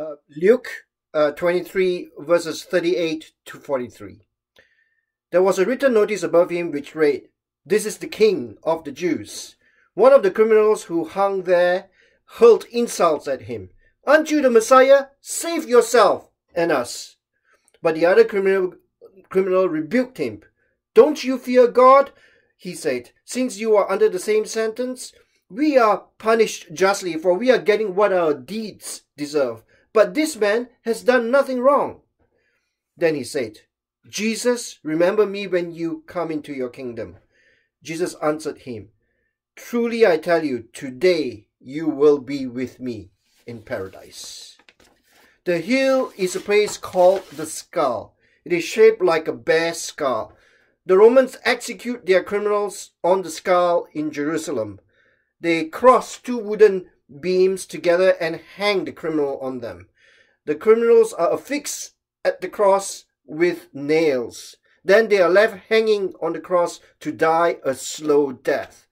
Uh, Luke uh, 23, verses 38 to 43. There was a written notice above him which read, This is the King of the Jews. One of the criminals who hung there hurled insults at him. Aren't you the Messiah? Save yourself and us. But the other criminal, criminal rebuked him. Don't you fear God? He said, since you are under the same sentence, we are punished justly, for we are getting what our deeds deserve. But this man has done nothing wrong. Then he said, Jesus, remember me when you come into your kingdom. Jesus answered him, Truly I tell you, today you will be with me in paradise. The hill is a place called the skull. It is shaped like a bear skull. The Romans execute their criminals on the skull in Jerusalem. They cross two wooden beams together and hang the criminal on them. The criminals are affixed at the cross with nails. Then they are left hanging on the cross to die a slow death.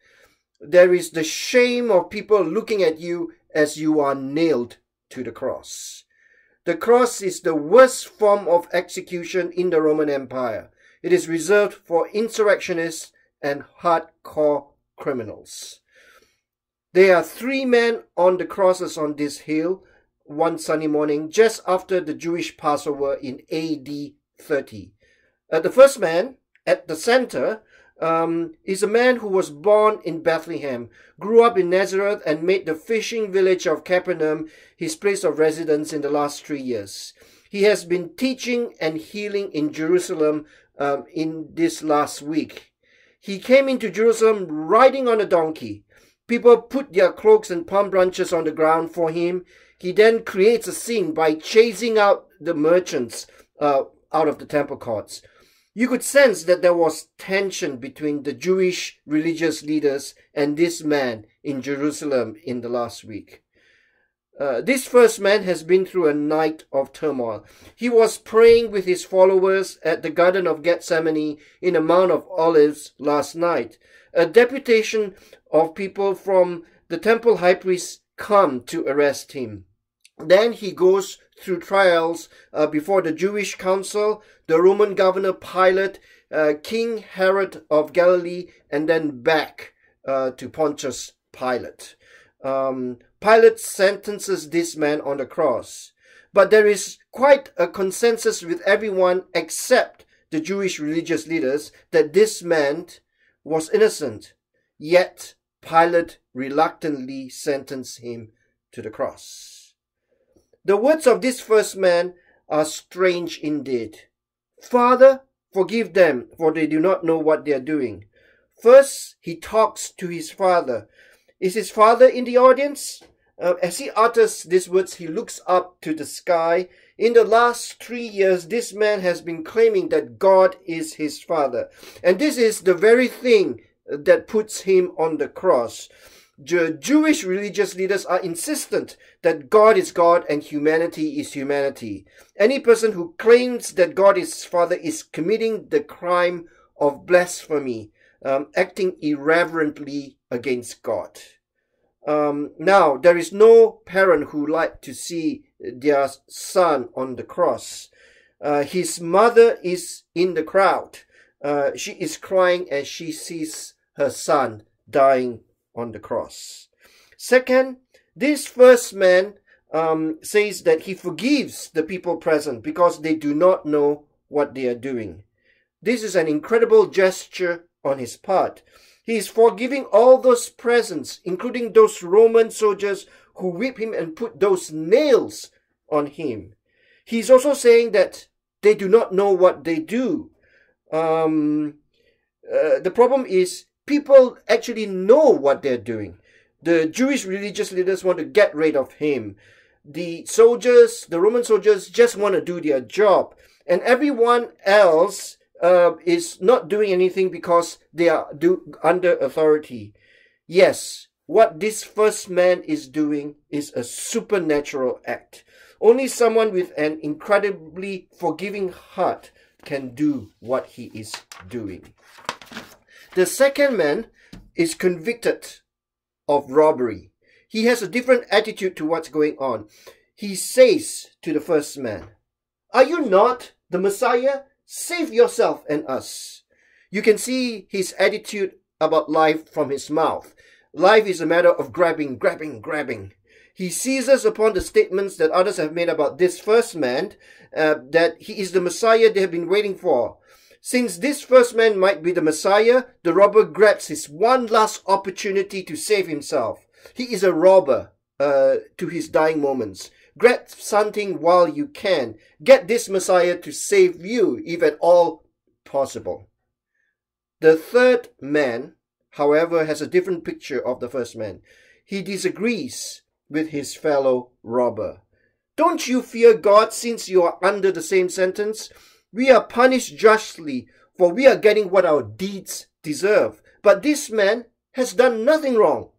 There is the shame of people looking at you as you are nailed to the cross. The cross is the worst form of execution in the Roman Empire. It is reserved for insurrectionists and hardcore criminals. There are three men on the crosses on this hill one sunny morning just after the Jewish Passover in AD 30. Uh, the first man at the center um, is a man who was born in Bethlehem, grew up in Nazareth, and made the fishing village of Capernaum his place of residence in the last three years. He has been teaching and healing in Jerusalem um, in this last week. He came into Jerusalem riding on a donkey. People put their cloaks and palm branches on the ground for him. He then creates a scene by chasing out the merchants uh, out of the temple courts. You could sense that there was tension between the Jewish religious leaders and this man in Jerusalem in the last week. Uh, this first man has been through a night of turmoil. He was praying with his followers at the Garden of Gethsemane in the Mount of Olives last night. A deputation of people from the temple high priest come to arrest him. Then he goes through trials uh, before the Jewish council, the Roman governor Pilate, uh, King Herod of Galilee, and then back uh, to Pontius Pilate. Um, Pilate sentences this man on the cross. But there is quite a consensus with everyone except the Jewish religious leaders that this man was innocent. Yet Pilate reluctantly sentenced him to the cross. The words of this first man are strange indeed. Father, forgive them, for they do not know what they are doing. First, he talks to his father. Is his father in the audience? Uh, as he utters these words, he looks up to the sky. In the last three years, this man has been claiming that God is his father. And this is the very thing that puts him on the cross. The Jewish religious leaders are insistent that God is God and humanity is humanity. Any person who claims that God is father is committing the crime of blasphemy, um, acting irreverently against God. Um, now, there is no parent who like to see their son on the cross. Uh, his mother is in the crowd. Uh, she is crying as she sees her son dying on the cross. Second, this first man um, says that he forgives the people present because they do not know what they are doing. This is an incredible gesture on his part. He is forgiving all those presents, including those Roman soldiers who whip him and put those nails on him. He's also saying that they do not know what they do. Um, uh, the problem is people actually know what they're doing. The Jewish religious leaders want to get rid of him. The soldiers, the Roman soldiers, just want to do their job. And everyone else uh, is not doing anything because they are do, under authority. Yes, what this first man is doing is a supernatural act. Only someone with an incredibly forgiving heart can do what he is doing. The second man is convicted of robbery. He has a different attitude to what's going on. he says to the first man, Are you not the Messiah? Save yourself and us. You can see his attitude about life from his mouth. Life is a matter of grabbing, grabbing, grabbing. He seizes upon the statements that others have made about this first man, uh, that he is the Messiah they have been waiting for. Since this first man might be the Messiah, the robber grabs his one last opportunity to save himself. He is a robber uh, to his dying moments. Grab something while you can. Get this Messiah to save you, if at all possible. The third man, however, has a different picture of the first man. He disagrees with his fellow robber. Don't you fear God since you are under the same sentence? We are punished justly, for we are getting what our deeds deserve. But this man has done nothing wrong.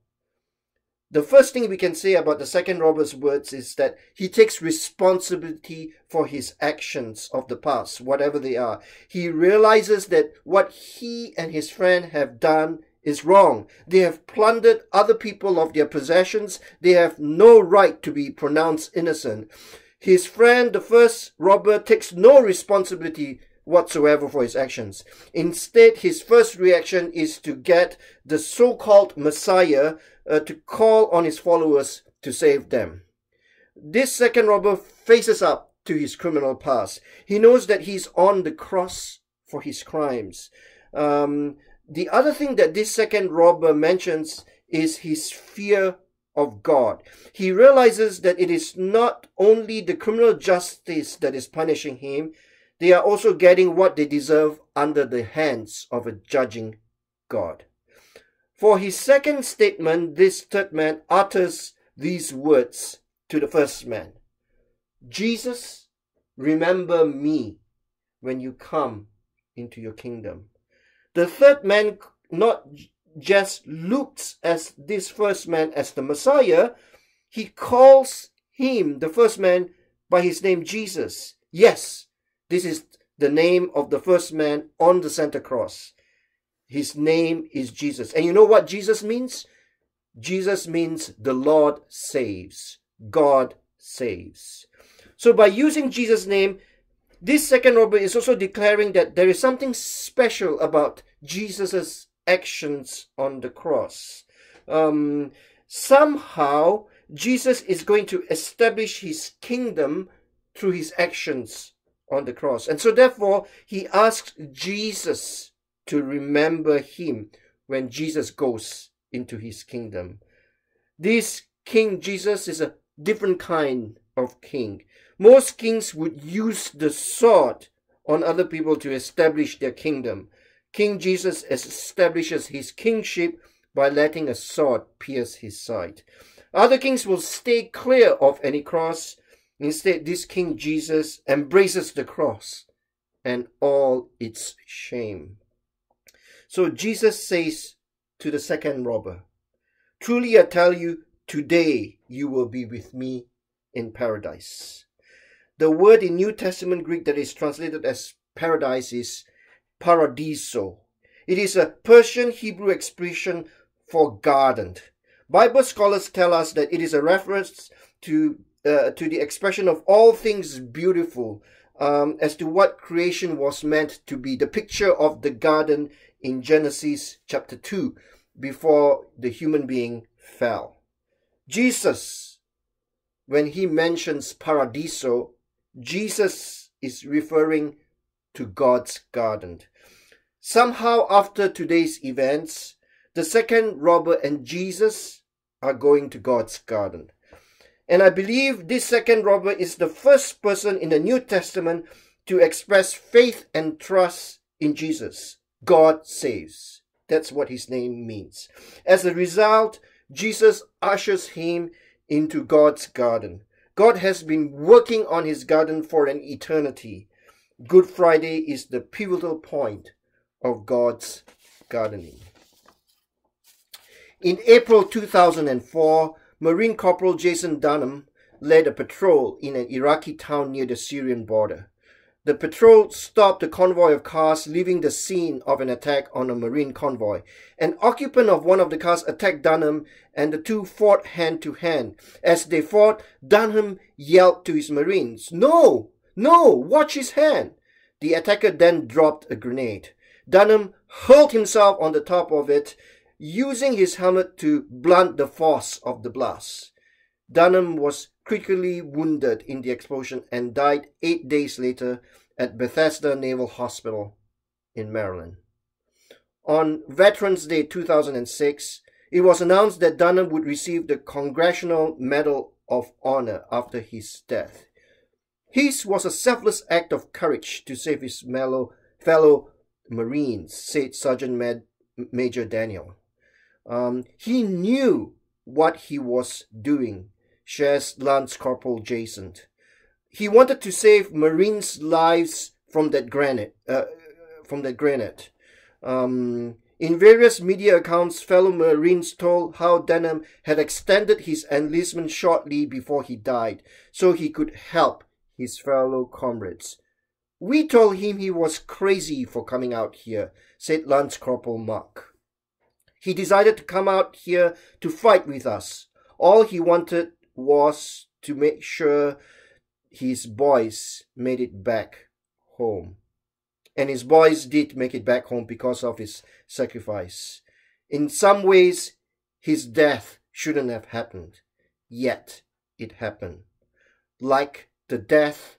The first thing we can say about the second robber's words is that he takes responsibility for his actions of the past, whatever they are. He realizes that what he and his friend have done is wrong. They have plundered other people of their possessions. They have no right to be pronounced innocent. His friend, the first robber, takes no responsibility whatsoever for his actions. Instead, his first reaction is to get the so-called Messiah uh, to call on his followers to save them. This second robber faces up to his criminal past. He knows that he's on the cross for his crimes. Um, the other thing that this second robber mentions is his fear of God. He realizes that it is not only the criminal justice that is punishing him, they are also getting what they deserve under the hands of a judging God. For his second statement, this third man utters these words to the first man Jesus, remember me when you come into your kingdom. The third man not just looks as this first man as the Messiah, he calls him, the first man, by his name Jesus. Yes, this is the name of the first man on the Santa Cross. His name is Jesus. And you know what Jesus means? Jesus means the Lord saves. God saves. So by using Jesus' name, this second robber is also declaring that there is something special about Jesus' actions on the cross. Um, somehow, Jesus is going to establish his kingdom through his actions on the cross. And so, therefore, he asks Jesus to remember him when Jesus goes into his kingdom. This King Jesus is a different kind of king. Most kings would use the sword on other people to establish their kingdom. King Jesus establishes his kingship by letting a sword pierce his side. Other kings will stay clear of any cross. Instead, this King Jesus embraces the cross and all its shame. So Jesus says to the second robber, Truly I tell you, today you will be with me in paradise. The word in New Testament Greek that is translated as paradise is paradiso. It is a Persian Hebrew expression for garden. Bible scholars tell us that it is a reference to uh, to the expression of all things beautiful um, as to what creation was meant to be. The picture of the garden in Genesis chapter 2 before the human being fell. Jesus, when he mentions paradiso, Jesus is referring to God's garden. Somehow, after today's events, the second robber and Jesus are going to God's garden. And I believe this second robber is the first person in the New Testament to express faith and trust in Jesus. God saves. That's what his name means. As a result, Jesus ushers him into God's garden. God has been working on his garden for an eternity. Good Friday is the pivotal point of God's gardening. In April 2004, Marine Corporal Jason Dunham led a patrol in an Iraqi town near the Syrian border. the patrol stopped a convoy of cars leaving the scene of an attack on a marine convoy. An occupant of one of the cars attacked Dunham and the two fought hand to hand. As they fought, Dunham yelled to his marines, No! No! Watch his hand! The attacker then dropped a grenade. Dunham hurled himself on the top of it, using his helmet to blunt the force of the blast. Dunham was critically wounded in the explosion and died eight days later at Bethesda Naval Hospital in Maryland. On Veterans Day 2006, it was announced that Dunham would receive the Congressional Medal of Honor after his death. His was a selfless act of courage to save his fellow Marines, said Sergeant Major Daniel. Um, he knew what he was doing shares Lance Corporal Jason. He wanted to save Marines' lives from that granite, uh, from that granite. Um, in various media accounts, fellow Marines told how Dunham had extended his enlistment shortly before he died, so he could help his fellow comrades. We told him he was crazy for coming out here, said Lance Corporal Mark. He decided to come out here to fight with us. All he wanted was to make sure his boys made it back home. And his boys did make it back home because of his sacrifice. In some ways, his death shouldn't have happened, yet it happened. Like the death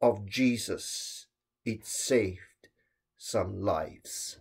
of Jesus, it saved some lives.